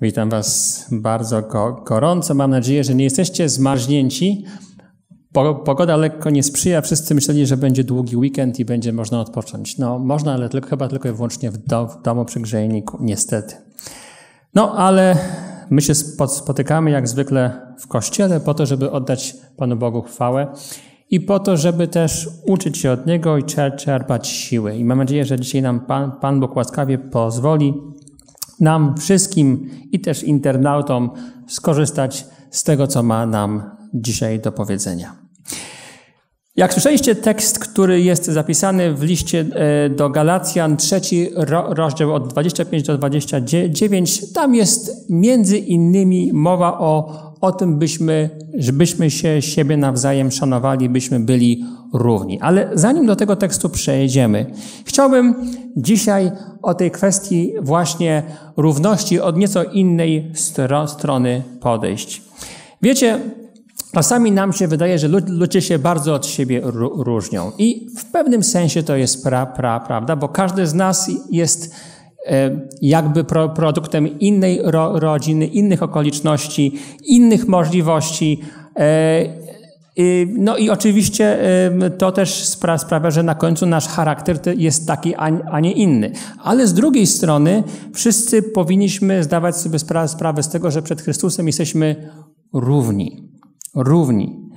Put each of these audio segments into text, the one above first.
Witam Was bardzo go gorąco. Mam nadzieję, że nie jesteście zmarznięci. Pogoda lekko nie sprzyja. Wszyscy myśleli, że będzie długi weekend i będzie można odpocząć. No, można, ale tylko, chyba tylko i wyłącznie w, do, w domu przy grzejniku, niestety. No, ale my się spotykamy jak zwykle w kościele po to, żeby oddać Panu Bogu chwałę i po to, żeby też uczyć się od Niego i czerpać siły. I mam nadzieję, że dzisiaj nam Pan, Pan Bóg łaskawie pozwoli nam wszystkim i też internautom skorzystać z tego, co ma nam dzisiaj do powiedzenia. Jak słyszeliście, tekst, który jest zapisany w liście e, do Galacjan, trzeci rozdział od 25 do 29, tam jest między innymi mowa o, o tym, byśmy, żebyśmy się siebie nawzajem szanowali, byśmy byli równi. Ale zanim do tego tekstu przejdziemy, chciałbym dzisiaj o tej kwestii właśnie równości od nieco innej strony podejść. Wiecie, Czasami nam się wydaje, że ludzie się bardzo od siebie różnią. I w pewnym sensie to jest pra, pra, prawda, bo każdy z nas jest jakby pro, produktem innej ro, rodziny, innych okoliczności, innych możliwości. E, no i oczywiście to też sprawia, że na końcu nasz charakter jest taki, a nie inny. Ale z drugiej strony wszyscy powinniśmy zdawać sobie sprawę z tego, że przed Chrystusem jesteśmy równi równi.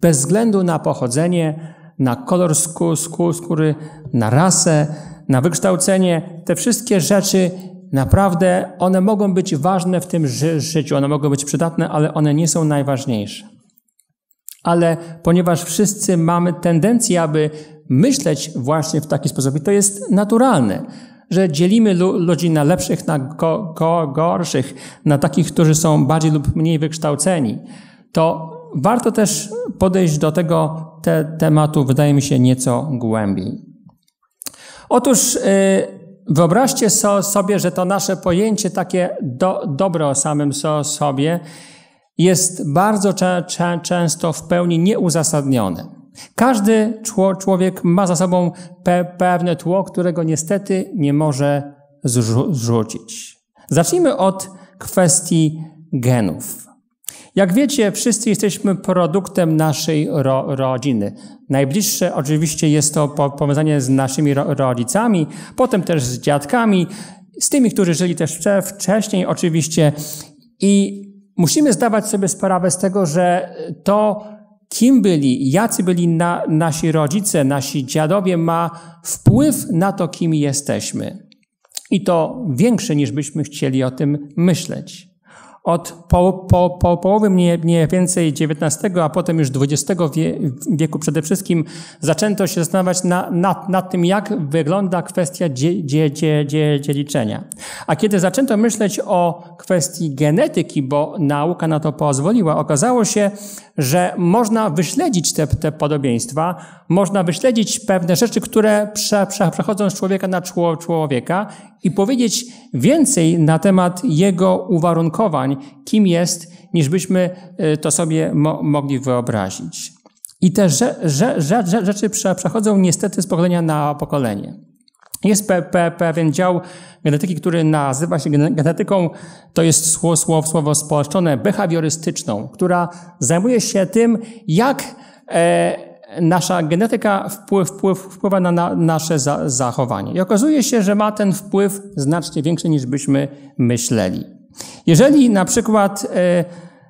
Bez względu na pochodzenie, na kolor skóry, na rasę, na wykształcenie, te wszystkie rzeczy naprawdę one mogą być ważne w tym ży życiu, one mogą być przydatne, ale one nie są najważniejsze. Ale ponieważ wszyscy mamy tendencję, aby myśleć właśnie w taki sposób, i to jest naturalne, że dzielimy ludzi na lepszych, na go go gorszych, na takich, którzy są bardziej lub mniej wykształceni, to warto też podejść do tego te, tematu, wydaje mi się, nieco głębiej. Otóż y, wyobraźcie sobie, że to nasze pojęcie takie do, dobre o samym sobie jest bardzo często w pełni nieuzasadnione. Każdy człowiek ma za sobą pe pewne tło, którego niestety nie może zrzucić. Zacznijmy od kwestii genów. Jak wiecie, wszyscy jesteśmy produktem naszej ro rodziny. Najbliższe oczywiście jest to powiązanie z naszymi ro rodzicami, potem też z dziadkami, z tymi, którzy żyli też wcześniej oczywiście. I musimy zdawać sobie sprawę z tego, że to, kim byli, jacy byli na, nasi rodzice, nasi dziadowie, ma wpływ na to, kim jesteśmy. I to większe niż byśmy chcieli o tym myśleć od po, po, po połowy mniej, mniej więcej XIX, a potem już XX wieku przede wszystkim zaczęto się zastanawiać na, nad, nad tym, jak wygląda kwestia dzie, dzie, dzie, dzie, dzieliczenia. A kiedy zaczęto myśleć o kwestii genetyki, bo nauka na to pozwoliła, okazało się, że można wyśledzić te, te podobieństwa, można wyśledzić pewne rzeczy, które prze, prze, przechodzą z człowieka na człowieka i powiedzieć więcej na temat jego uwarunkowań, kim jest, niż byśmy y, to sobie mo mogli wyobrazić. I te rzeczy przechodzą niestety z pokolenia na pokolenie. Jest pe pe pewien dział genetyki, który nazywa się genetyką, to jest słowo, słowo, słowo spolszczone, behawiorystyczną, która zajmuje się tym, jak e, nasza genetyka wpływ, wpływ, wpływa na, na nasze za, zachowanie. I okazuje się, że ma ten wpływ znacznie większy niż byśmy myśleli. Jeżeli na przykład e,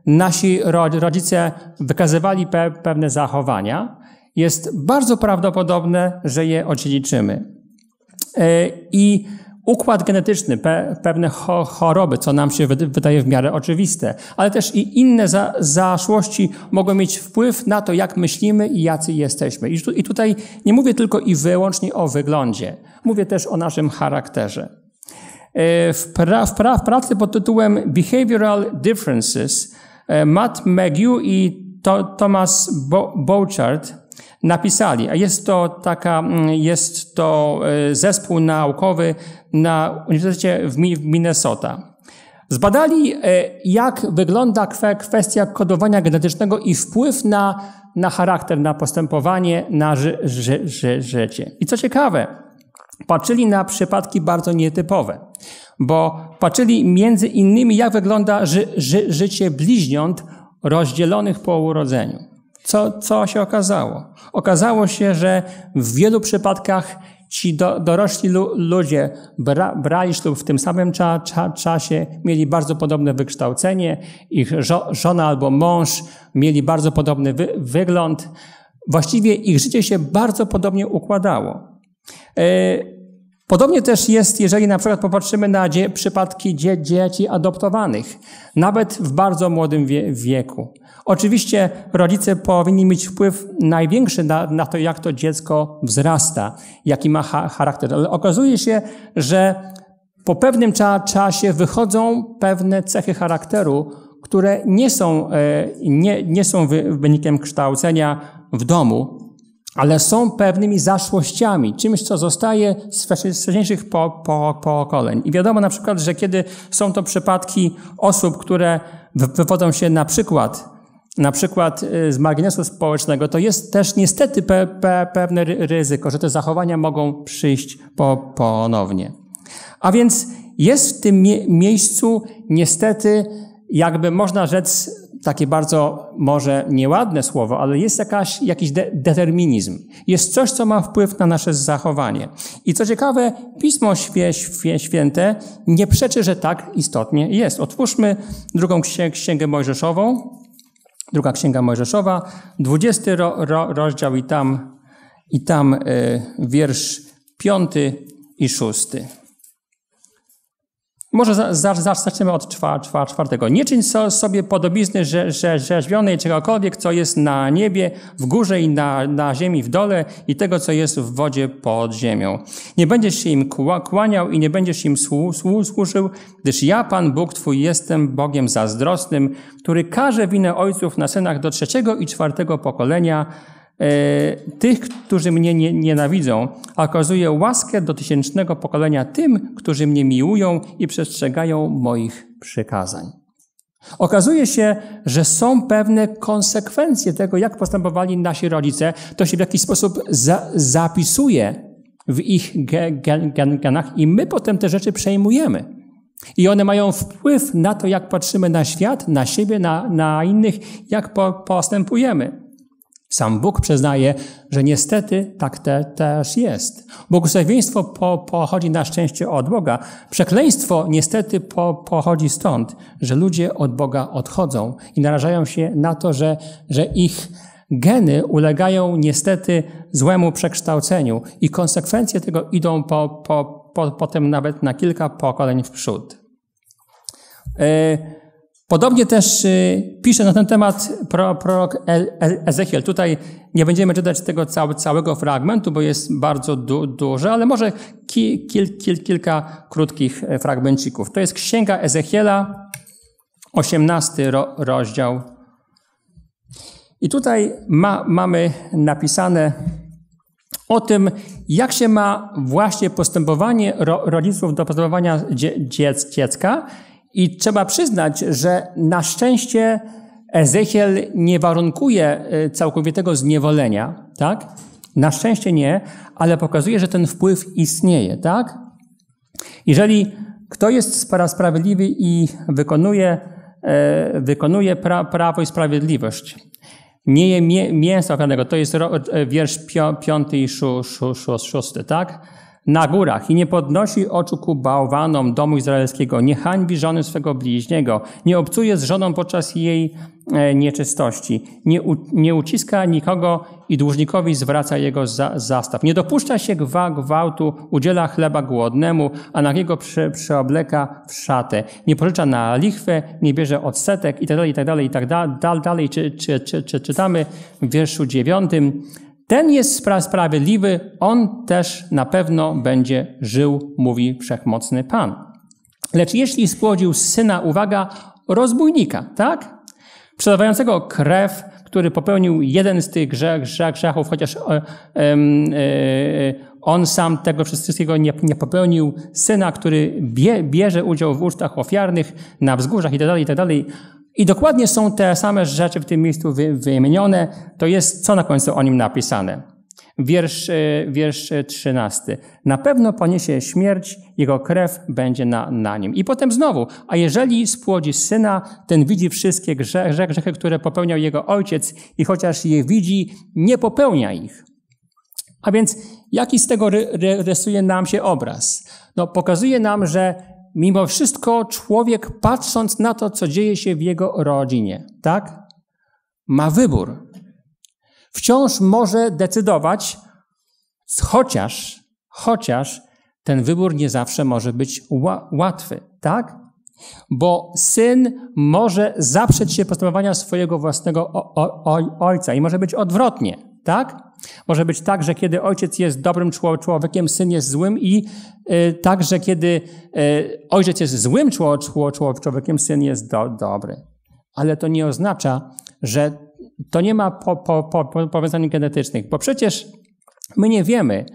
nasi rodzice wykazywali pe, pewne zachowania, jest bardzo prawdopodobne, że je odziedziczymy. E, I układ genetyczny, pe, pewne choroby, co nam się wydaje w miarę oczywiste, ale też i inne za, zaszłości mogą mieć wpływ na to, jak myślimy i jacy jesteśmy. I tutaj nie mówię tylko i wyłącznie o wyglądzie, mówię też o naszym charakterze. E, w, pra, w, pra, w pracy pod tytułem Behavioral Differences e, Matt McGew i to, Thomas Bo, Bouchard napisali, a jest to taka, mm, jest to e, zespół naukowy na Uniwersytecie w Minnesota. Zbadali, jak wygląda kwestia kodowania genetycznego i wpływ na, na charakter, na postępowanie, na ży, ży, ży, życie. I co ciekawe, patrzyli na przypadki bardzo nietypowe. bo patrzyli między innymi, jak wygląda ży, ży, życie bliźniąt rozdzielonych po urodzeniu. Co, co się okazało? Okazało się, że w wielu przypadkach ci do, dorośli lu, ludzie bra, brali ślub w tym samym cza, cza, czasie, mieli bardzo podobne wykształcenie, ich żo, żona albo mąż mieli bardzo podobny wy, wygląd. Właściwie ich życie się bardzo podobnie układało. E, Podobnie też jest, jeżeli na przykład popatrzymy na dzie przypadki dzie dzieci adoptowanych, nawet w bardzo młodym wie wieku. Oczywiście rodzice powinni mieć wpływ największy na, na, to, jak to dziecko wzrasta, jaki ma charakter. Ale okazuje się, że po pewnym cza czasie wychodzą pewne cechy charakteru, które nie są, e, nie, nie są wynikiem kształcenia w domu, ale są pewnymi zaszłościami, czymś, co zostaje z wcześniejszych po, po, pokoleń. I wiadomo na przykład, że kiedy są to przypadki osób, które wywodzą się na przykład na przykład y, z marginesu społecznego, to jest też niestety pe, pe, pewne ryzyko, że te zachowania mogą przyjść po, ponownie. A więc jest w tym mie miejscu niestety, jakby można rzec, takie bardzo może nieładne słowo, ale jest jakaś, jakiś de determinizm. Jest coś, co ma wpływ na nasze zachowanie. I co ciekawe, Pismo Świe, Świe, Święte nie przeczy, że tak istotnie jest. Otwórzmy drugą księgę Mojżeszową, druga księga Mojżeszowa, 20 ro, ro, rozdział i tam, i tam y, wiersz piąty i szósty. Może za, za, zaczniemy od czwa, czwa, czwartego. Nie czyń so, sobie podobizny że, że, rzeźbionej czegokolwiek, co jest na niebie, w górze i na, na ziemi w dole i tego, co jest w wodzie pod ziemią. Nie będziesz się im kłaniał i nie będziesz im słu, słu, służył, gdyż ja, Pan Bóg Twój, jestem Bogiem zazdrosnym, który każe winę ojców na synach do trzeciego i czwartego pokolenia, tych, którzy mnie nie, nienawidzą, a okazuje łaskę do tysięcznego pokolenia tym, którzy mnie miłują i przestrzegają moich przykazań. Okazuje się, że są pewne konsekwencje tego, jak postępowali nasi rodzice. To się w jakiś sposób za, zapisuje w ich genach i my potem te rzeczy przejmujemy. I one mają wpływ na to, jak patrzymy na świat, na siebie, na, na innych, jak po, postępujemy. Sam Bóg przyznaje, że niestety tak te, też jest. Błogosławieństwo po, pochodzi na szczęście od Boga. Przekleństwo niestety po, pochodzi stąd, że ludzie od Boga odchodzą i narażają się na to, że, że ich geny ulegają niestety złemu przekształceniu i konsekwencje tego idą po, po, po, potem nawet na kilka pokoleń w przód. Yy, Podobnie też y, pisze na ten temat prorok Ezechiel. Tutaj nie będziemy czytać tego całego fragmentu, bo jest bardzo du duży, ale może ki kil kil kilka krótkich e, fragmencików. To jest Księga Ezechiela, 18 ro rozdział. I tutaj ma, mamy napisane o tym, jak się ma właśnie postępowanie ro rodziców do postępowania dzie dziecka i trzeba przyznać, że na szczęście Ezechiel nie warunkuje y, całkowitego zniewolenia, tak? Na szczęście nie, ale pokazuje, że ten wpływ istnieje, tak? Jeżeli kto jest sprawiedliwy i wykonuje, e, wykonuje pra, prawo i sprawiedliwość, nie je mięsa ofiarnego, to jest e, wiersz piąty i szósty, tak? Na górach i nie podnosi oczu ku bałwanom domu izraelskiego, nie hańbi żony swego bliźniego, nie obcuje z żoną podczas jej e, nieczystości, nie, u, nie uciska nikogo i dłużnikowi zwraca jego za, zastaw, nie dopuszcza się gwa, gwałtu, udziela chleba głodnemu, a nagiego przy, przyobleka w szatę, nie pożycza na lichwę, nie bierze odsetek itd., itd., itd. Dalej czy, czy, czy, czy, czytamy w wierszu dziewiątym, ten jest sprawiedliwy, on też na pewno będzie żył, mówi wszechmocny Pan. Lecz jeśli spłodził syna, uwaga, rozbójnika, tak? Przelewającego krew, który popełnił jeden z tych grzech, grzechów, chociaż e, e, on sam tego wszystkiego nie, nie popełnił, syna, który bie, bierze udział w ucztach ofiarnych na wzgórzach itd., itd., i dokładnie są te same rzeczy w tym miejscu wymienione. To jest co na końcu o nim napisane. Wiersz, e, wiersz 13. Na pewno poniesie śmierć, jego krew będzie na, na nim. I potem znowu, a jeżeli spłodzi syna, ten widzi wszystkie grzechy, grzechy, które popełniał jego ojciec i chociaż je widzi, nie popełnia ich. A więc jaki z tego rysuje nam się obraz? No, pokazuje nam, że mimo wszystko człowiek, patrząc na to, co dzieje się w jego rodzinie, tak, ma wybór. Wciąż może decydować, chociaż, chociaż ten wybór nie zawsze może być łatwy, tak? Bo syn może zaprzeć się postępowania swojego własnego ojca i może być odwrotnie, tak? Może być tak, że kiedy ojciec jest dobrym człowiekiem, syn jest złym i y, tak, że kiedy y, ojciec jest złym człowiekiem, syn jest do, dobry. Ale to nie oznacza, że to nie ma po, po, po, powiązań genetycznych, bo przecież my nie wiemy,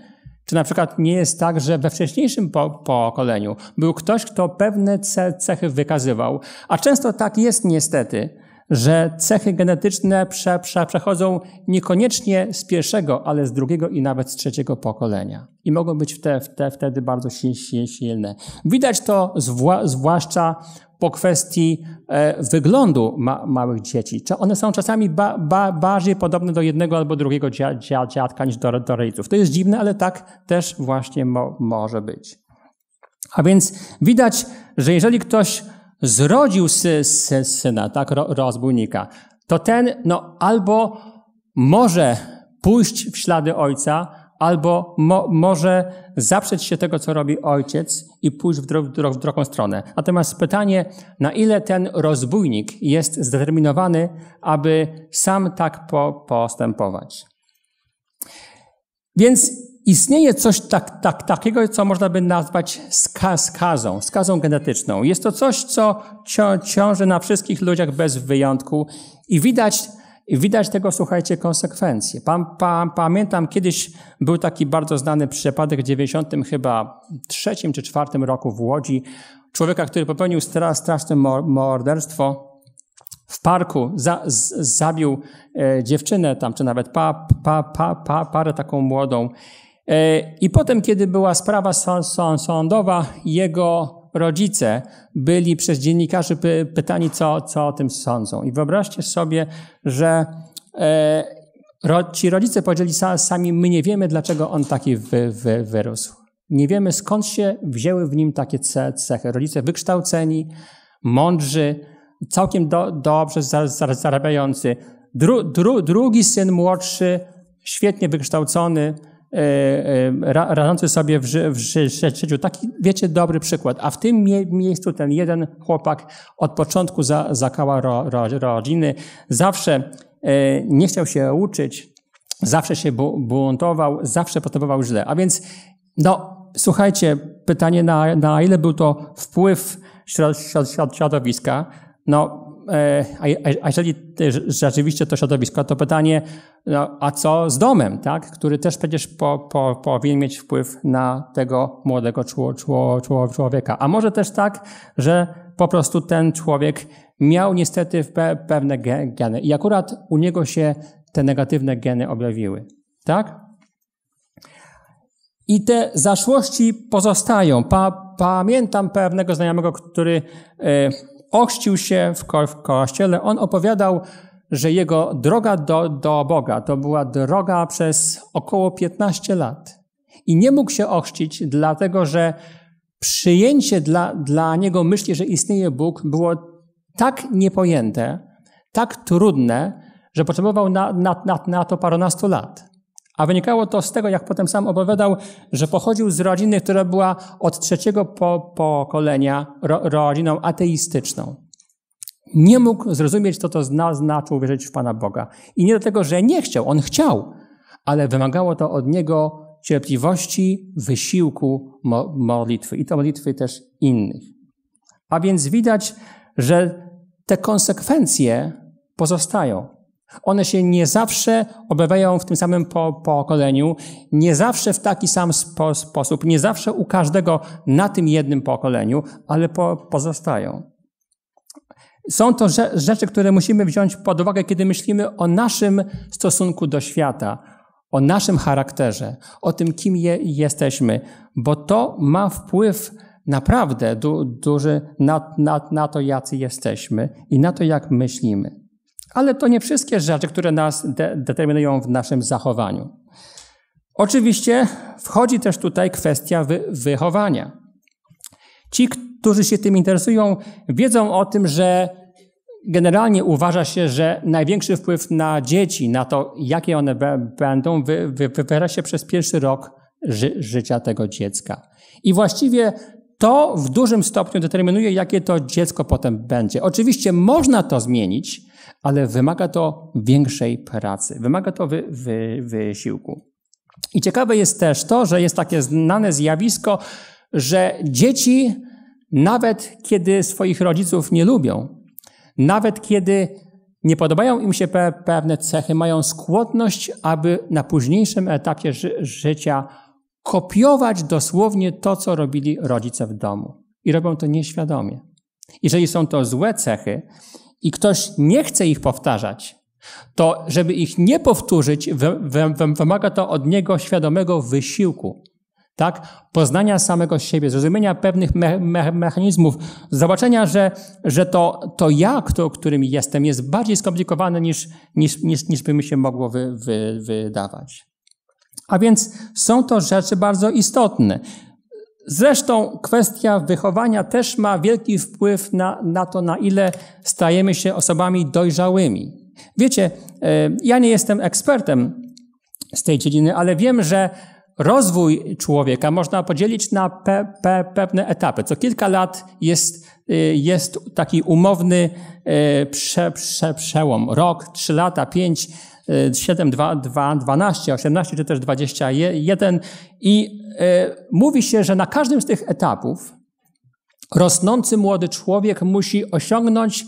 czy na przykład nie jest tak, że we wcześniejszym po, pokoleniu był ktoś, kto pewne cechy wykazywał, a często tak jest niestety, że cechy genetyczne prze, prze, przechodzą niekoniecznie z pierwszego, ale z drugiego i nawet z trzeciego pokolenia. I mogą być te, te, wtedy bardzo silne. Widać to zwła, zwłaszcza po kwestii e, wyglądu ma, małych dzieci. One są czasami ba, ba, bardziej podobne do jednego albo drugiego dziadka niż do, do rodziców. To jest dziwne, ale tak też właśnie mo, może być. A więc widać, że jeżeli ktoś zrodził sy, sy, syna, tak, rozbójnika, to ten no, albo może pójść w ślady ojca, albo mo, może zaprzeć się tego, co robi ojciec i pójść w, dro, w, w drugą stronę. Natomiast pytanie, na ile ten rozbójnik jest zdeterminowany, aby sam tak po, postępować. Więc istnieje coś tak, tak, takiego, co można by nazwać skazą, skazą genetyczną. Jest to coś, co ciąży na wszystkich ludziach bez wyjątku i widać, widać tego, słuchajcie, konsekwencje. pamiętam, kiedyś był taki bardzo znany przypadek w 90 chyba trzecim czy czwartym roku w Łodzi, człowieka, który popełnił straszne morderstwo, w parku za, z, zabił e, dziewczynę tam, czy nawet pa, pa, pa, pa, parę taką młodą. E, I potem, kiedy była sprawa sądowa, jego rodzice byli przez dziennikarzy pytani, co, co o tym sądzą. I wyobraźcie sobie, że e, ci rodzice powiedzieli sami, my nie wiemy, dlaczego on taki wy, wy, wyrósł. Nie wiemy, skąd się wzięły w nim takie cechy. Rodzice wykształceni, mądrzy, całkiem do, dobrze zarabiający. Dru, dru, drugi syn młodszy, świetnie wykształcony, E, e, radzący sobie w, w życiu. Taki, wiecie, dobry przykład. A w tym mie miejscu ten jeden chłopak od początku za, zakała ro, ro, rodziny, zawsze e, nie chciał się uczyć, zawsze się buntował, zawsze postępował źle. A więc, no, słuchajcie, pytanie, na, na ile był to wpływ środowiska, no, E, a jeżeli rzeczywiście to środowisko, to pytanie, no, a co z domem, tak? który też przecież po, po, powinien mieć wpływ na tego młodego człowieka. A może też tak, że po prostu ten człowiek miał niestety pewne geny i akurat u niego się te negatywne geny objawiły. Tak? I te zaszłości pozostają. Pa, pamiętam pewnego znajomego, który e, ochrzcił się w, ko w kościele, on opowiadał, że jego droga do, do Boga to była droga przez około 15 lat. I nie mógł się ochrzcić, dlatego że przyjęcie dla, dla niego myśli, że istnieje Bóg, było tak niepojęte, tak trudne, że potrzebował na, na, na, na to parunastu lat. A wynikało to z tego, jak potem sam opowiadał, że pochodził z rodziny, która była od trzeciego po, pokolenia ro, rodziną ateistyczną. Nie mógł zrozumieć, co to zna, znaczy uwierzyć w Pana Boga. I nie dlatego, że nie chciał, on chciał, ale wymagało to od niego cierpliwości, wysiłku, mo, modlitwy i to modlitwy też innych. A więc widać, że te konsekwencje pozostają. One się nie zawsze objawiają w tym samym po, pokoleniu, nie zawsze w taki sam spo, sposób, nie zawsze u każdego na tym jednym pokoleniu, ale po, pozostają. Są to rzeczy, które musimy wziąć pod uwagę, kiedy myślimy o naszym stosunku do świata, o naszym charakterze, o tym, kim je, jesteśmy, bo to ma wpływ naprawdę du, duży na, na, na to, jacy jesteśmy i na to, jak myślimy. Ale to nie wszystkie rzeczy, które nas de, determinują w naszym zachowaniu. Oczywiście wchodzi też tutaj kwestia wy, wychowania. Ci, którzy się tym interesują, wiedzą o tym, że generalnie uważa się, że największy wpływ na dzieci, na to, jakie one będą, wy, wy, wywiera się przez pierwszy rok ży, życia tego dziecka. I właściwie to w dużym stopniu determinuje, jakie to dziecko potem będzie. Oczywiście można to zmienić, ale wymaga to większej pracy, wymaga to wy, wy, wysiłku. I ciekawe jest też to, że jest takie znane zjawisko, że dzieci, nawet kiedy swoich rodziców nie lubią, nawet kiedy nie podobają im się pe pewne cechy, mają skłonność, aby na późniejszym etapie ży życia kopiować dosłownie to, co robili rodzice w domu. I robią to nieświadomie. Jeżeli są to złe cechy i ktoś nie chce ich powtarzać, to żeby ich nie powtórzyć, wymaga to od niego świadomego wysiłku tak? Poznania samego siebie, zrozumienia pewnych me me mechanizmów, zobaczenia, że, że to, to ja, kto, którym jestem, jest bardziej skomplikowane niż, niż, niż, niż by mi się mogło wy, wy, wydawać. A więc są to rzeczy bardzo istotne. Zresztą kwestia wychowania też ma wielki wpływ na, na to, na ile stajemy się osobami dojrzałymi. Wiecie, e, ja nie jestem ekspertem z tej dziedziny, ale wiem, że rozwój człowieka można podzielić na pe, pe, pewne etapy. Co kilka lat jest, y, jest taki umowny y, prze, prze, przełom. Rok, trzy lata, pięć, y, siedem, dwa, dwa, dwanaście, osiemnaście czy też dwadzieścia jeden. I mówi się, że na każdym z tych etapów rosnący młody człowiek musi osiągnąć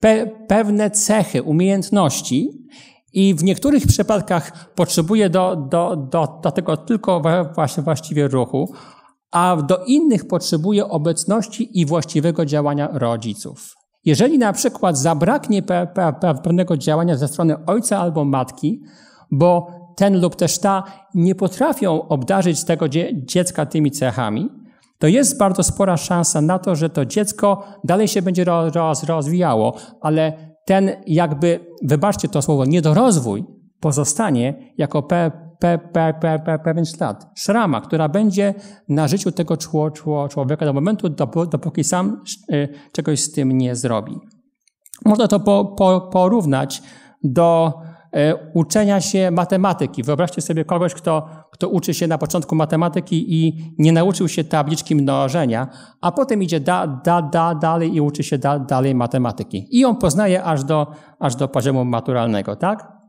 pe, pewne cechy, umiejętności, i w niektórych przypadkach potrzebuje do, do, do, do tego tylko właśnie właściwie ruchu, a do innych potrzebuje obecności i właściwego działania rodziców. Jeżeli na przykład zabraknie pe, pe, pewnego działania ze strony ojca albo matki, bo ten lub też ta nie potrafią obdarzyć tego dziecka tymi cechami, to jest bardzo spora szansa na to, że to dziecko dalej się będzie roz, rozwijało, ale ten jakby, wybaczcie to słowo, niedorozwój pozostanie jako pe, pe, pe, pe, pe, pewien ślad, szrama, która będzie na życiu tego czło, czło, człowieka do momentu, dopóki sam y, czegoś z tym nie zrobi. Można to po, po, porównać do E, uczenia się matematyki. Wyobraźcie sobie kogoś, kto, kto uczy się na początku matematyki i nie nauczył się tabliczki mnożenia, a potem idzie da, da, da, dalej i uczy się da, dalej matematyki. I on poznaje aż do, aż do poziomu maturalnego, tak?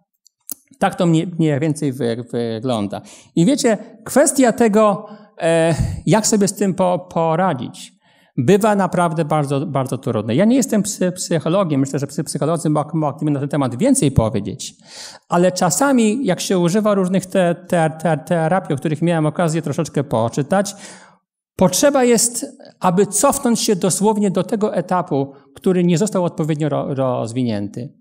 Tak to mniej, więcej wy, wygląda. I wiecie, kwestia tego, e, jak sobie z tym po, poradzić, bywa naprawdę bardzo, bardzo trudne. Ja nie jestem psy, psychologiem, myślę, że psy, psycholodzy mogliby na ten temat więcej powiedzieć, ale czasami, jak się używa różnych te, te, te, terapii, o których miałem okazję troszeczkę poczytać, potrzeba jest, aby cofnąć się dosłownie do tego etapu, który nie został odpowiednio rozwinięty.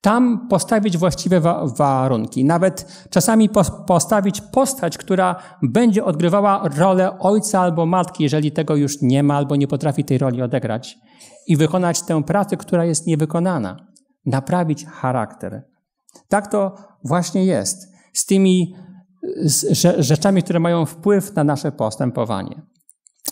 Tam postawić właściwe wa warunki, nawet czasami po postawić postać, która będzie odgrywała rolę ojca albo matki, jeżeli tego już nie ma albo nie potrafi tej roli odegrać, i wykonać tę pracę, która jest niewykonana. Naprawić charakter. Tak to właśnie jest z tymi rzeczami, które mają wpływ na nasze postępowanie.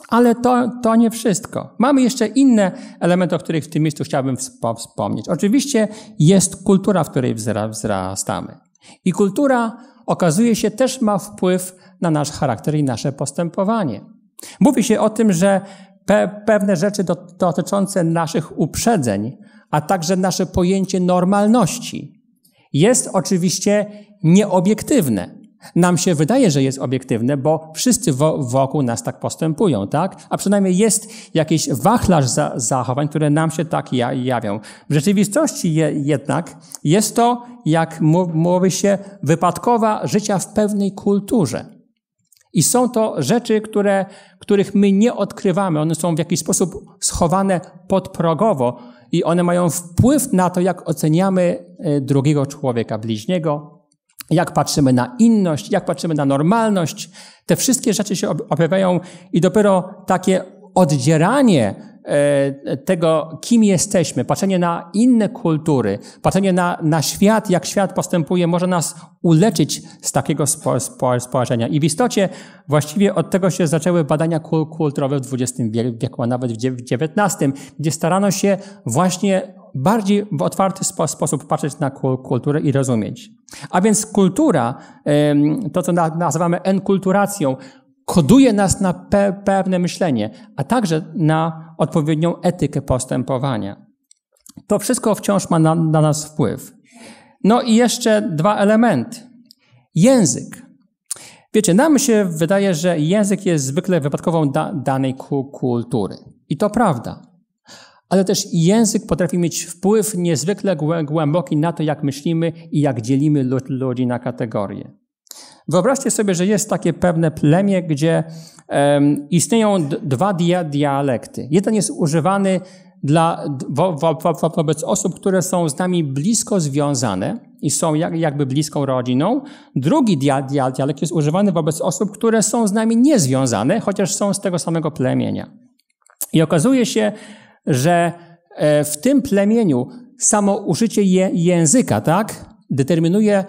Ale to, to nie wszystko. Mamy jeszcze inne elementy, o których w tym miejscu chciałbym wspomnieć. Oczywiście jest kultura, w której wzrastamy. I kultura okazuje się też ma wpływ na nasz charakter i nasze postępowanie. Mówi się o tym, że pe pewne rzeczy do, dotyczące naszych uprzedzeń, a także nasze pojęcie normalności jest oczywiście nieobiektywne. Nam się wydaje, że jest obiektywne, bo wszyscy wokół nas tak postępują, tak? A przynajmniej jest jakiś wachlarz za zachowań, które nam się tak jawią. W rzeczywistości je jednak jest to, jak mówi się, wypadkowa życia w pewnej kulturze. I są to rzeczy, które, których my nie odkrywamy. One są w jakiś sposób schowane podprogowo i one mają wpływ na to, jak oceniamy e, drugiego człowieka, bliźniego, jak patrzymy na inność, jak patrzymy na normalność. Te wszystkie rzeczy się objawiają i dopiero takie oddzieranie tego, kim jesteśmy, patrzenie na inne kultury, patrzenie na, na świat, jak świat postępuje, może nas uleczyć z takiego spo, spo, spojrzenia. I w istocie właściwie od tego się zaczęły badania kulturowe w XX wieku, a nawet w XIX, gdzie starano się właśnie bardziej w otwarty sposób patrzeć na kulturę i rozumieć. A więc kultura, to co nazywamy enkulturacją, koduje nas na pe pewne myślenie, a także na odpowiednią etykę postępowania. To wszystko wciąż ma na, na nas wpływ. No i jeszcze dwa elementy. Język. Wiecie, nam się wydaje, że język jest zwykle wypadkową da danej kultury. I to prawda. Ale też język potrafi mieć wpływ niezwykle głęboki na to, jak myślimy i jak dzielimy ludzi na kategorie. Wyobraźcie sobie, że jest takie pewne plemię, gdzie um, istnieją dwa dia dialekty. Jeden jest używany dla, wo, wo, wo, wobec osób, które są z nami blisko związane i są jak, jakby bliską rodziną. Drugi dia, dia, dialekt jest używany wobec osób, które są z nami niezwiązane, chociaż są z tego samego plemienia. I okazuje się, że e, w tym plemieniu samo użycie je, języka, tak, determinuje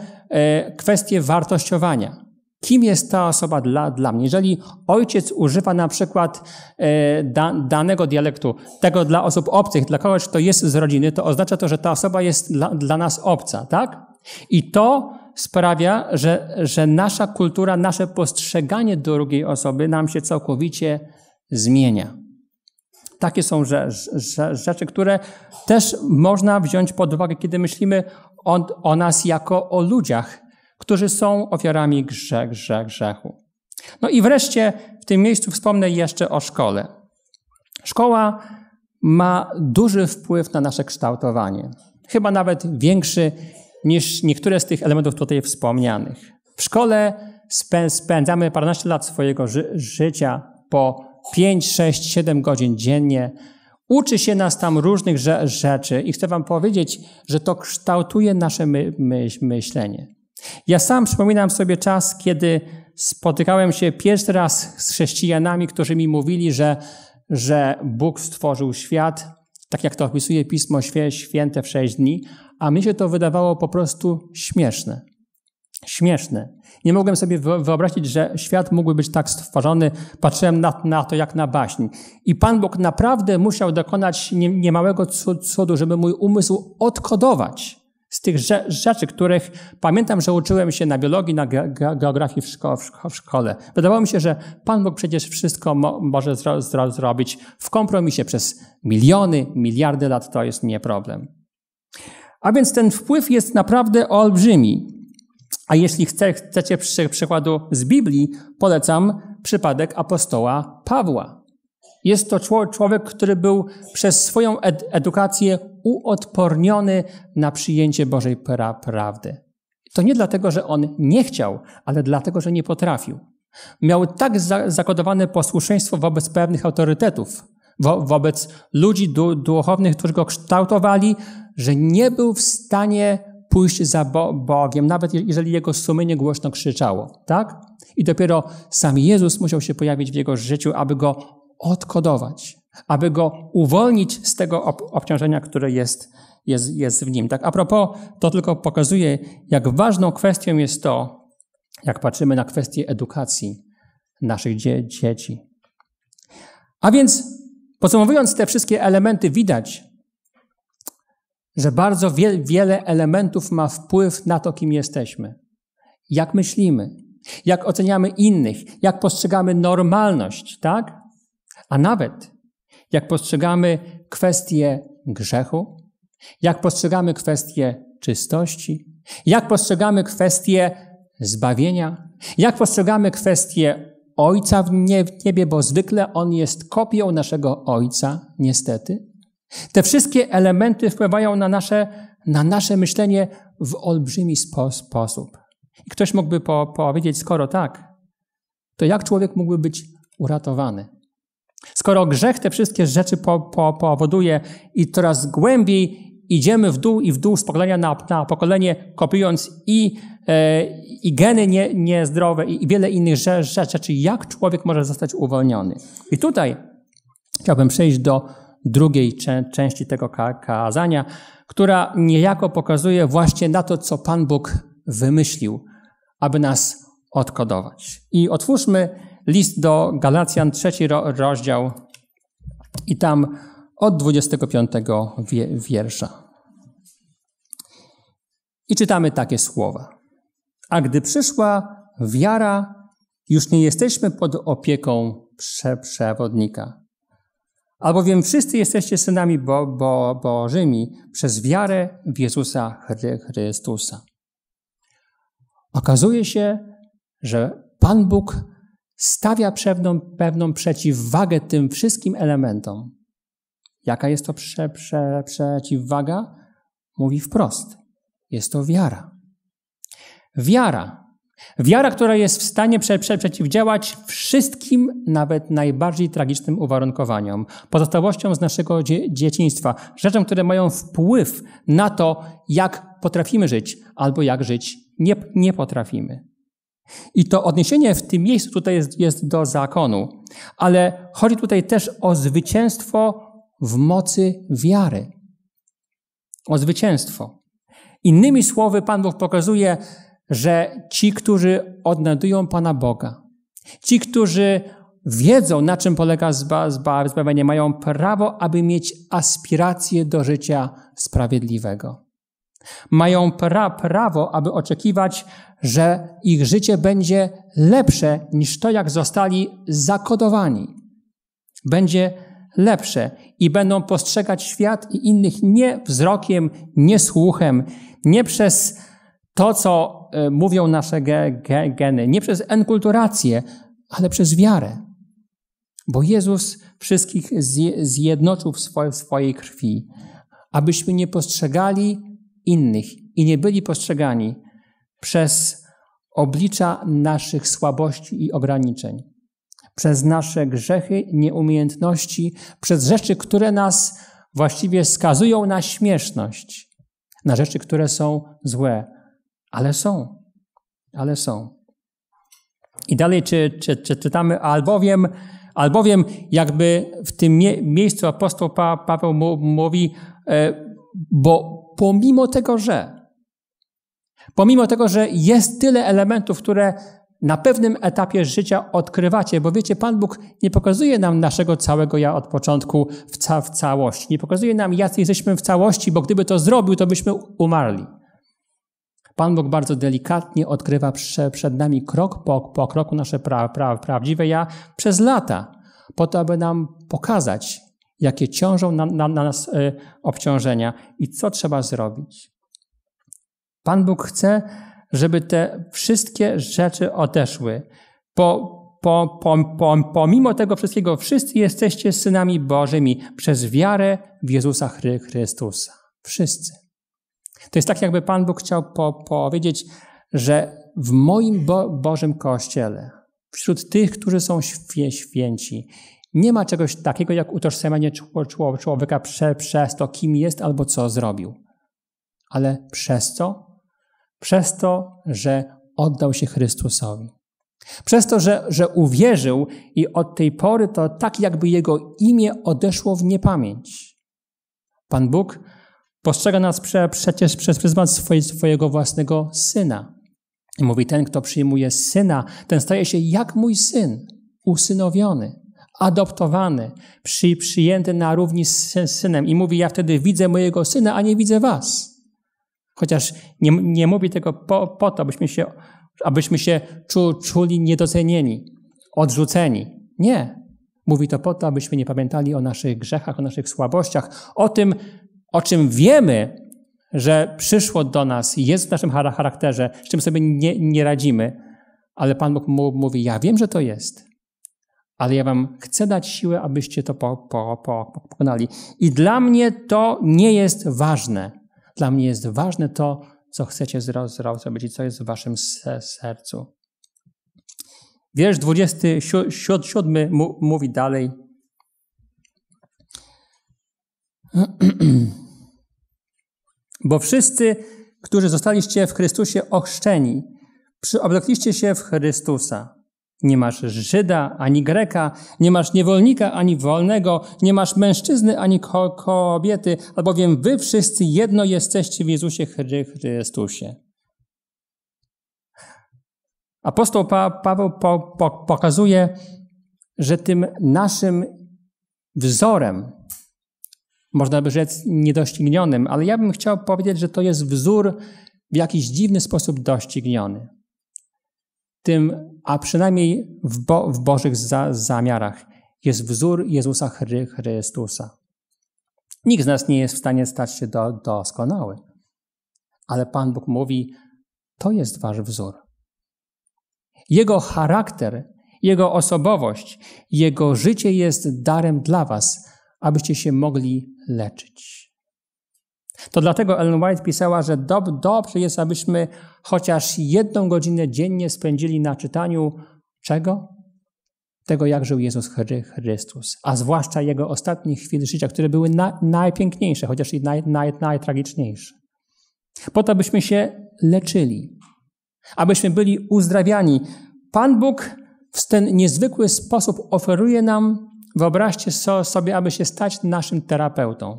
kwestię wartościowania. Kim jest ta osoba dla, dla mnie? Jeżeli ojciec używa na przykład e, da, danego dialektu, tego dla osób obcych, dla kogoś, kto jest z rodziny, to oznacza to, że ta osoba jest dla, dla nas obca, tak? I to sprawia, że, że nasza kultura, nasze postrzeganie drugiej osoby nam się całkowicie zmienia. Takie są rzeczy, które też można wziąć pod uwagę, kiedy myślimy o, o nas jako o ludziach, którzy są ofiarami grzech, grzech, grzechu. No i wreszcie w tym miejscu wspomnę jeszcze o szkole. Szkoła ma duży wpływ na nasze kształtowanie. Chyba nawet większy niż niektóre z tych elementów tutaj wspomnianych. W szkole spędzamy paręnaście lat swojego ży życia po 5, 6, 7 godzin dziennie. Uczy się nas tam różnych rzeczy i chcę Wam powiedzieć, że to kształtuje nasze my myślenie. Ja sam przypominam sobie czas, kiedy spotykałem się pierwszy raz z chrześcijanami, którzy mi mówili, że, że Bóg stworzył świat, tak jak to opisuje Pismo Święte w sześć dni, a mi się to wydawało po prostu śmieszne. Śmieszne. Nie mogłem sobie wyobrazić, że świat mógłby być tak stworzony. Patrzyłem na, na to jak na baśń. I Pan Bóg naprawdę musiał dokonać niemałego cudu, żeby mój umysł odkodować z tych rzeczy, których pamiętam, że uczyłem się na biologii, na geografii w szkole. Wydawało mi się, że Pan Bóg przecież wszystko mo może zro zro zrobić w kompromisie przez miliony, miliardy lat. To jest nie problem. A więc ten wpływ jest naprawdę olbrzymi. A jeśli chce, chcecie przykładu z Biblii, polecam przypadek apostoła Pawła. Jest to człowiek, który był przez swoją ed edukację uodporniony na przyjęcie Bożej pra prawdy. To nie dlatego, że on nie chciał, ale dlatego, że nie potrafił. Miał tak za zakodowane posłuszeństwo wobec pewnych autorytetów, wo wobec ludzi du duchownych, którzy go kształtowali, że nie był w stanie pójść za Bo Bogiem, nawet jeżeli jego sumienie głośno krzyczało, tak? I dopiero sam Jezus musiał się pojawić w jego życiu, aby go odkodować, aby go uwolnić z tego ob obciążenia, które jest, jest, jest w nim. Tak, a propos, to tylko pokazuje, jak ważną kwestią jest to, jak patrzymy na kwestię edukacji naszych dzie dzieci. A więc, podsumowując te wszystkie elementy, widać, że bardzo wie, wiele elementów ma wpływ na to, kim jesteśmy. Jak myślimy, jak oceniamy innych, jak postrzegamy normalność, tak? A nawet jak postrzegamy kwestię grzechu, jak postrzegamy kwestię czystości, jak postrzegamy kwestię zbawienia, jak postrzegamy kwestię Ojca w niebie, bo zwykle On jest kopią naszego Ojca, niestety. Te wszystkie elementy wpływają na nasze, na nasze myślenie w olbrzymi spo, sposób. I ktoś mógłby po, powiedzieć, skoro tak, to jak człowiek mógłby być uratowany? Skoro grzech te wszystkie rzeczy po, po, powoduje i coraz głębiej idziemy w dół i w dół z pokolenia na, na pokolenie, kopiując i, e, i geny nie, niezdrowe i, i wiele innych rzeczy, jak człowiek może zostać uwolniony. I tutaj chciałbym przejść do drugiej części tego kazania, która niejako pokazuje właśnie na to, co Pan Bóg wymyślił, aby nas odkodować. I otwórzmy list do Galacjan, trzeci rozdział i tam od 25 wiersza. I czytamy takie słowa. A gdy przyszła wiara, już nie jesteśmy pod opieką prze przewodnika. Albowiem wszyscy jesteście synami bo, bo, Bożymi przez wiarę w Jezusa Chrystusa. Okazuje się, że Pan Bóg stawia pewną, pewną przeciwwagę tym wszystkim elementom. Jaka jest to prze, prze, przeciwwaga? Mówi wprost. Jest to wiara. Wiara. Wiara, która jest w stanie prze, prze, przeciwdziałać wszystkim, nawet najbardziej tragicznym uwarunkowaniom, pozostałościom z naszego dzie, dzieciństwa, rzeczom, które mają wpływ na to, jak potrafimy żyć albo jak żyć nie, nie potrafimy. I to odniesienie w tym miejscu tutaj jest, jest do zakonu, ale chodzi tutaj też o zwycięstwo w mocy wiary. O zwycięstwo. Innymi słowy, Pan Bóg pokazuje, że ci, którzy odnajdują Pana Boga, ci, którzy wiedzą, na czym polega zbawienie, mają prawo, aby mieć aspiracje do życia sprawiedliwego. Mają pra prawo, aby oczekiwać, że ich życie będzie lepsze niż to, jak zostali zakodowani. Będzie lepsze i będą postrzegać świat i innych nie wzrokiem, nie słuchem, nie przez to, co mówią nasze ge ge geny, nie przez enkulturację, ale przez wiarę. Bo Jezus wszystkich zjednoczył w swojej krwi, abyśmy nie postrzegali innych i nie byli postrzegani przez oblicza naszych słabości i ograniczeń, przez nasze grzechy, nieumiejętności, przez rzeczy, które nas właściwie skazują na śmieszność, na rzeczy, które są złe, ale są, ale są. I dalej czy, czy, czy czytamy, albowiem, albowiem jakby w tym mie miejscu apostoł pa Paweł mówi, e, bo pomimo tego, że pomimo tego, że jest tyle elementów, które na pewnym etapie życia odkrywacie, bo wiecie, Pan Bóg nie pokazuje nam naszego całego ja od początku w, ca w całości. Nie pokazuje nam, jacy jesteśmy w całości, bo gdyby to zrobił, to byśmy umarli. Pan Bóg bardzo delikatnie odkrywa prze, przed nami krok po, po kroku nasze pra, pra, prawdziwe ja przez lata, po to, aby nam pokazać, jakie ciążą na, na, na nas y, obciążenia i co trzeba zrobić. Pan Bóg chce, żeby te wszystkie rzeczy odeszły. Po, po, po, po, pomimo tego wszystkiego, wszyscy jesteście synami Bożymi przez wiarę w Jezusa Chrystusa. Wszyscy. To jest tak, jakby Pan Bóg chciał po, powiedzieć, że w moim Bo Bożym Kościele, wśród tych, którzy są świe, święci, nie ma czegoś takiego jak utożsamianie człowieka przez to, kim jest albo co zrobił. Ale przez co? Przez to, że oddał się Chrystusowi. Przez to, że, że uwierzył i od tej pory to tak, jakby jego imię odeszło w niepamięć. Pan Bóg postrzega nas prze, przecież przez pryzmat swojego własnego syna. I mówi: Ten, kto przyjmuje syna, ten staje się jak mój syn, usynowiony adoptowany, przy, przyjęty na równi z synem i mówi, ja wtedy widzę mojego syna, a nie widzę was. Chociaż nie, nie mówi tego po, po to, abyśmy się, abyśmy się czu, czuli niedocenieni, odrzuceni. Nie. Mówi to po to, abyśmy nie pamiętali o naszych grzechach, o naszych słabościach, o tym, o czym wiemy, że przyszło do nas jest w naszym charakterze, z czym sobie nie, nie radzimy. Ale Pan Bóg mówi, ja wiem, że to jest ale ja wam chcę dać siłę, abyście to po, po, po, pokonali. I dla mnie to nie jest ważne. Dla mnie jest ważne to, co chcecie zrobić i co jest w waszym sercu. Wiersz 27 mówi dalej. Bo wszyscy, którzy zostaliście w Chrystusie ochrzczeni, przyoblekliście się w Chrystusa. Nie masz Żyda ani Greka, nie masz niewolnika ani wolnego, nie masz mężczyzny ani ko kobiety, albowiem wy wszyscy jedno jesteście w Jezusie Chrystusie. Apostoł pa Paweł po pokazuje, że tym naszym wzorem, można by rzec niedoścignionym, ale ja bym chciał powiedzieć, że to jest wzór w jakiś dziwny sposób dościgniony. Tym, a przynajmniej w, bo, w Bożych za, zamiarach, jest wzór Jezusa Chry, Chrystusa. Nikt z nas nie jest w stanie stać się do, doskonały, ale Pan Bóg mówi: To jest wasz wzór. Jego charakter, jego osobowość, jego życie jest darem dla was, abyście się mogli leczyć. To dlatego Ellen White pisała, że dob dobrze jest, abyśmy chociaż jedną godzinę dziennie spędzili na czytaniu czego? Tego, jak żył Jezus Chrystus, a zwłaszcza Jego ostatnich chwil życia, które były na najpiękniejsze, chociaż i naj naj najtragiczniejsze. Po to, byśmy się leczyli, abyśmy byli uzdrawiani. Pan Bóg w ten niezwykły sposób oferuje nam, wyobraźcie sobie, aby się stać naszym terapeutą.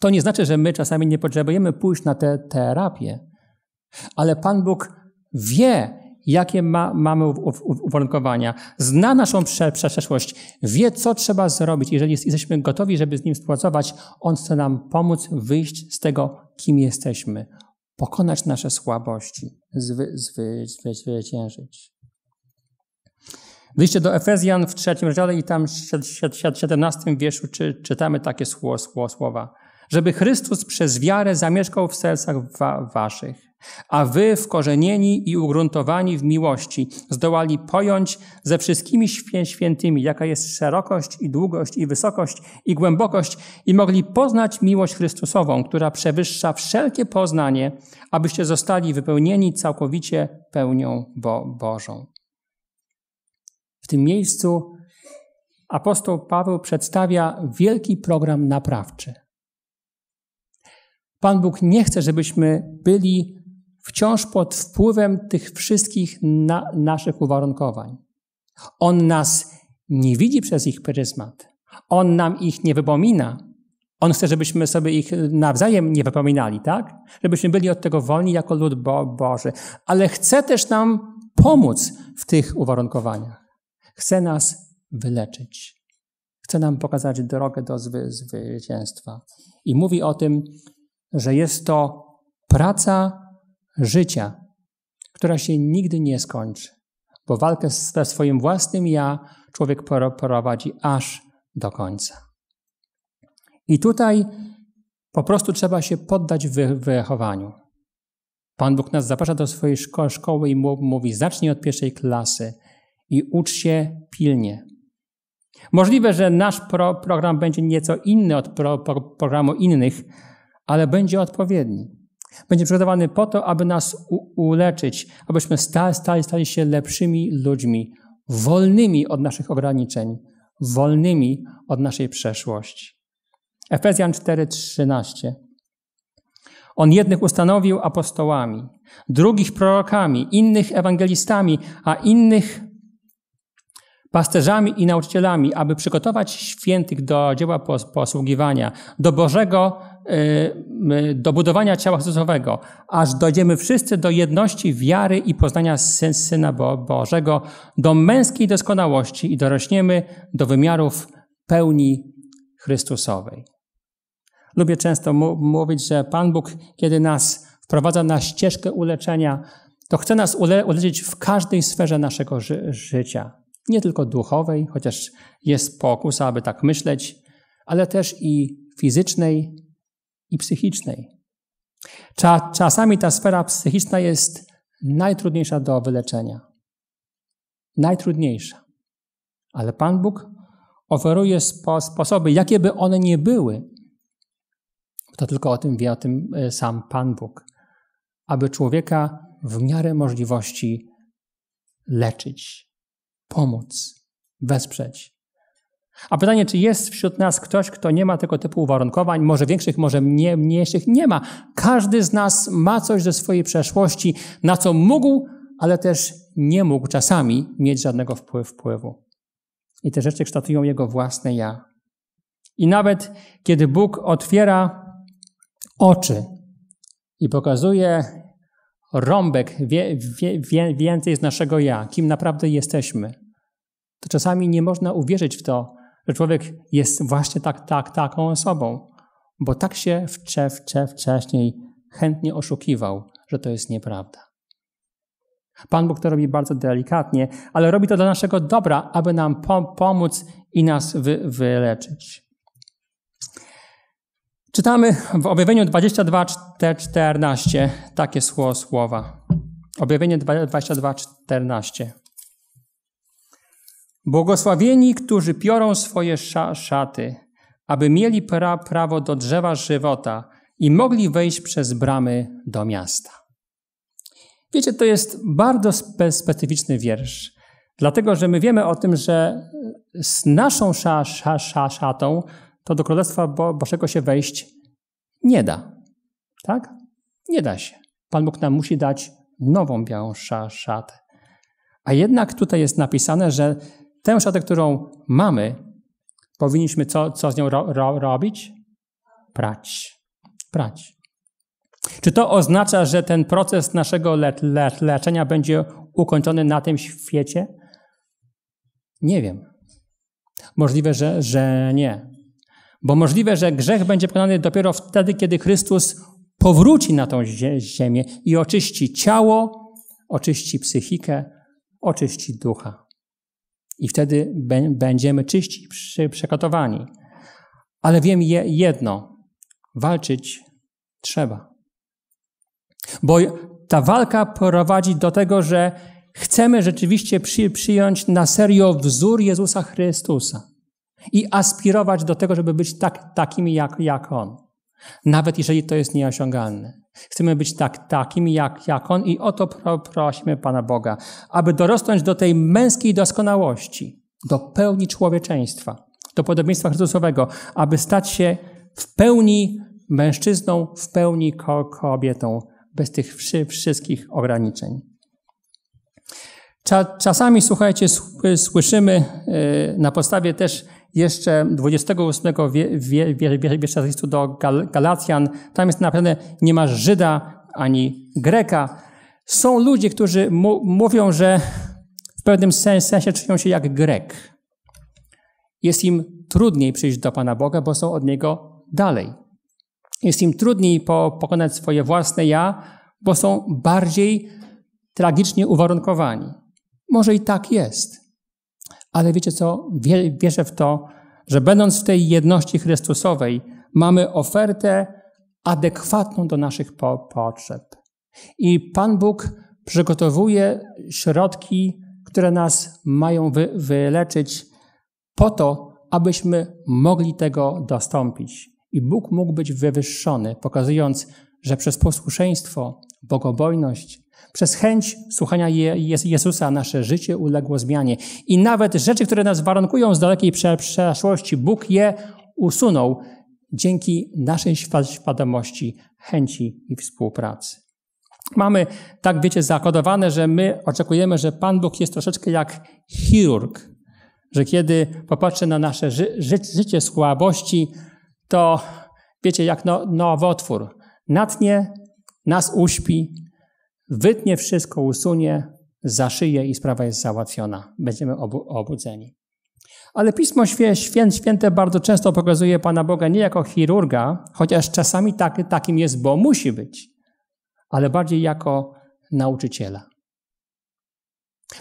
To nie znaczy, że my czasami nie potrzebujemy pójść na tę terapię, ale Pan Bóg wie, jakie ma, mamy uwarunkowania, zna naszą przeszłość, wie, co trzeba zrobić. Jeżeli jesteśmy gotowi, żeby z Nim współpracować, On chce nam pomóc wyjść z tego, kim jesteśmy, pokonać nasze słabości, zwy, zwy, zwyciężyć. Wyjście do Efezjan w trzecim rozdziale i tam w 17 wierszu czy, czytamy takie słowa. Żeby Chrystus przez wiarę zamieszkał w sercach wa waszych, a wy wkorzenieni i ugruntowani w miłości zdołali pojąć ze wszystkimi świętymi, jaka jest szerokość i długość i wysokość i głębokość i mogli poznać miłość Chrystusową, która przewyższa wszelkie poznanie, abyście zostali wypełnieni całkowicie pełnią Bo Bożą. Tym miejscu apostoł Paweł przedstawia wielki program naprawczy. Pan Bóg nie chce, żebyśmy byli wciąż pod wpływem tych wszystkich na, naszych uwarunkowań. On nas nie widzi przez ich pryzmat. On nam ich nie wypomina. On chce, żebyśmy sobie ich nawzajem nie wypominali, tak? Żebyśmy byli od tego wolni jako lud Bo Boży. Ale chce też nam pomóc w tych uwarunkowaniach. Chce nas wyleczyć. Chce nam pokazać drogę do zwy zwycięstwa. I mówi o tym, że jest to praca życia, która się nigdy nie skończy, bo walkę ze swoim własnym ja człowiek prowadzi aż do końca. I tutaj po prostu trzeba się poddać wychowaniu. Pan Bóg nas zaprasza do swojej szko szkoły i mówi: zacznij od pierwszej klasy, i ucz się pilnie. Możliwe, że nasz pro program będzie nieco inny od pro pro programu innych, ale będzie odpowiedni. Będzie przygotowany po to, aby nas uleczyć, abyśmy stali, stali, stali się lepszymi ludźmi, wolnymi od naszych ograniczeń, wolnymi od naszej przeszłości. Efezjan 4:13. On jednych ustanowił apostołami, drugich prorokami, innych ewangelistami, a innych pasterzami i nauczycielami, aby przygotować świętych do dzieła posługiwania, do Bożego, y, y, do budowania ciała Chrystusowego, aż dojdziemy wszyscy do jedności wiary i poznania Syna Bożego, do męskiej doskonałości i dorośniemy do wymiarów pełni Chrystusowej. Lubię często mówić, że Pan Bóg, kiedy nas wprowadza na ścieżkę uleczenia, to chce nas ule uleczyć w każdej sferze naszego ży życia nie tylko duchowej, chociaż jest pokusa, aby tak myśleć, ale też i fizycznej i psychicznej. Czasami ta sfera psychiczna jest najtrudniejsza do wyleczenia. Najtrudniejsza. Ale Pan Bóg oferuje spo sposoby, jakie by one nie były. To tylko o tym wie o tym e, sam Pan Bóg. Aby człowieka w miarę możliwości leczyć pomóc, wesprzeć. A pytanie, czy jest wśród nas ktoś, kto nie ma tego typu uwarunkowań, może większych, może mniejszych? Nie ma. Każdy z nas ma coś ze swojej przeszłości, na co mógł, ale też nie mógł czasami mieć żadnego wpływu. I te rzeczy kształtują jego własne ja. I nawet kiedy Bóg otwiera oczy i pokazuje rąbek wie, wie, wie, więcej z naszego ja, kim naprawdę jesteśmy, to czasami nie można uwierzyć w to, że człowiek jest właśnie tak, tak, taką osobą, bo tak się wcze, wcze, wcześniej chętnie oszukiwał, że to jest nieprawda. Pan Bóg to robi bardzo delikatnie, ale robi to dla naszego dobra, aby nam pomóc i nas wy wyleczyć. Czytamy w objawieniu 22:14 takie słowa. Objawienie 22:14. Błogosławieni, którzy piorą swoje szaty, aby mieli pra prawo do drzewa żywota i mogli wejść przez bramy do miasta. Wiecie, to jest bardzo spe specyficzny wiersz, dlatego że my wiemy o tym, że z naszą sza, sza, szatą to do Królestwa Bo Bożego się wejść nie da. Tak? Nie da się. Pan Bóg nam musi dać nową białą sza, szatę. A jednak tutaj jest napisane, że tę szatę, którą mamy, powinniśmy co, co z nią ro, ro, robić? Prać. Prać. Czy to oznacza, że ten proces naszego le, le, leczenia będzie ukończony na tym świecie? Nie wiem. Możliwe, że, że nie. Bo możliwe, że grzech będzie pokonany dopiero wtedy, kiedy Chrystus powróci na tą ziemię i oczyści ciało, oczyści psychikę, oczyści ducha. I wtedy będziemy czyści, przekotowani. Ale wiem jedno: walczyć trzeba. Bo ta walka prowadzi do tego, że chcemy rzeczywiście przyjąć na serio wzór Jezusa Chrystusa i aspirować do tego, żeby być tak, takimi jak, jak On. Nawet jeżeli to jest nieosiągalne. Chcemy być tak, takimi jak, jak On i o to pro, prosimy Pana Boga, aby dorosnąć do tej męskiej doskonałości, do pełni człowieczeństwa, do podobieństwa Chrystusowego, aby stać się w pełni mężczyzną, w pełni kobietą, bez tych wszystkich ograniczeń. Czasami, słuchajcie, słyszymy y, na podstawie też jeszcze 28 wiersza listu do Galacjan, tam jest napisane, nie ma Żyda ani Greka. Są ludzie, którzy mówią, że w pewnym sensie czują się jak Grek. Jest im trudniej przyjść do Pana Boga, bo są od Niego dalej. Jest im trudniej po, pokonać swoje własne ja, bo są bardziej tragicznie uwarunkowani. Może i tak jest. Ale wiecie co? Wierzę w to, że będąc w tej jedności Chrystusowej, mamy ofertę adekwatną do naszych po potrzeb. I Pan Bóg przygotowuje środki, które nas mają wy wyleczyć po to, abyśmy mogli tego dostąpić. I Bóg mógł być wywyższony, pokazując, że przez posłuszeństwo, bogobojność, przez chęć słuchania Jezusa nasze życie uległo zmianie. I nawet rzeczy, które nas warunkują z dalekiej przeszłości, Bóg je usunął dzięki naszej świadomości, chęci i współpracy. Mamy, tak wiecie, zakodowane, że my oczekujemy, że Pan Bóg jest troszeczkę jak chirurg, że kiedy popatrzy na nasze ży ży życie słabości, to wiecie, jak no, nowotwór. Natnie, nas uśpi, wytnie wszystko, usunie, zaszyje i sprawa jest załatwiona. Będziemy obu obudzeni. Ale Pismo Święte bardzo często pokazuje Pana Boga nie jako chirurga, chociaż czasami tak, takim jest, bo musi być, ale bardziej jako nauczyciela.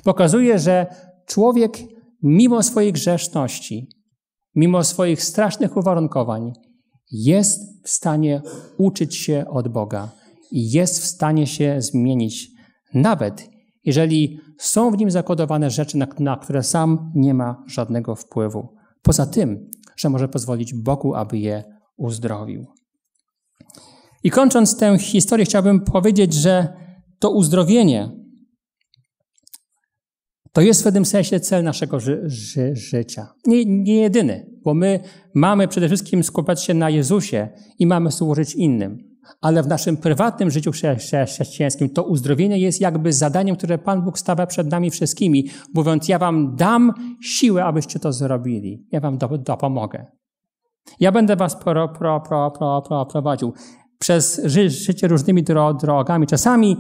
Pokazuje, że człowiek mimo swojej grzeszności, mimo swoich strasznych uwarunkowań, jest w stanie uczyć się od Boga jest w stanie się zmienić, nawet jeżeli są w nim zakodowane rzeczy, na, na które sam nie ma żadnego wpływu. Poza tym, że może pozwolić Bogu, aby je uzdrowił. I kończąc tę historię, chciałbym powiedzieć, że to uzdrowienie To jest w pewnym sensie cel naszego ży ży życia. Nie, nie jedyny, bo my mamy przede wszystkim skupiać się na Jezusie i mamy służyć innym. Ale w naszym prywatnym życiu chrześcijańskim to uzdrowienie jest jakby zadaniem, które Pan Bóg stawia przed nami wszystkimi, mówiąc: Ja wam dam siłę, abyście to zrobili. Ja wam dopomogę. Ja będę was pro, pro, pro, pro, pro, prowadził przez ży życie różnymi dro drogami. Czasami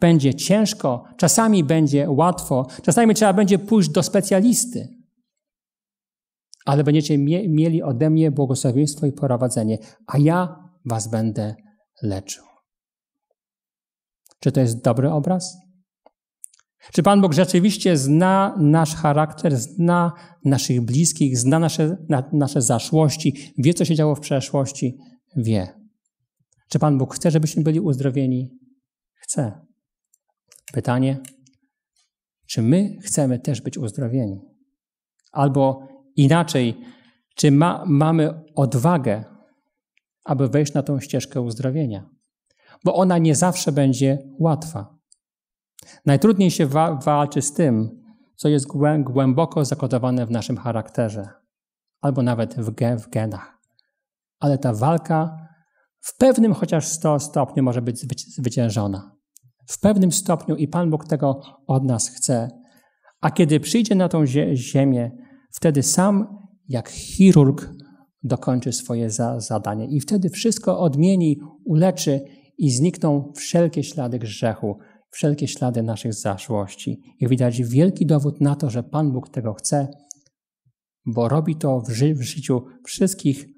będzie ciężko, czasami będzie łatwo, czasami trzeba będzie pójść do specjalisty. Ale będziecie mie mieli ode mnie błogosławieństwo i prowadzenie, a ja was będę leczył. Czy to jest dobry obraz? Czy Pan Bóg rzeczywiście zna nasz charakter, zna naszych bliskich, zna nasze, na, nasze zaszłości, wie, co się działo w przeszłości? Wie. Czy Pan Bóg chce, żebyśmy byli uzdrowieni? Chce. Pytanie, czy my chcemy też być uzdrowieni? Albo inaczej, czy ma, mamy odwagę, aby wejść na tą ścieżkę uzdrowienia? Bo ona nie zawsze będzie łatwa. Najtrudniej się wa walczy z tym, co jest głęboko zakodowane w naszym charakterze, albo nawet w, w genach. Ale ta walka w pewnym chociaż stopniu może być zwyciężona. W pewnym stopniu i Pan Bóg tego od nas chce. A kiedy przyjdzie na tą ziemię, wtedy sam jak chirurg dokończy swoje za zadanie. I wtedy wszystko odmieni, uleczy i znikną wszelkie ślady grzechu, wszelkie ślady naszych zaszłości. I widać wielki dowód na to, że Pan Bóg tego chce, bo robi to w, ży w życiu wszystkich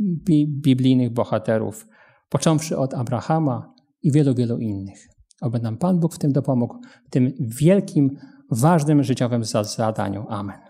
bi biblijnych bohaterów, począwszy od Abrahama i wielu, wielu innych. Oby nam Pan Bóg w tym dopomógł, w tym wielkim, ważnym życiowym zadaniu. Amen.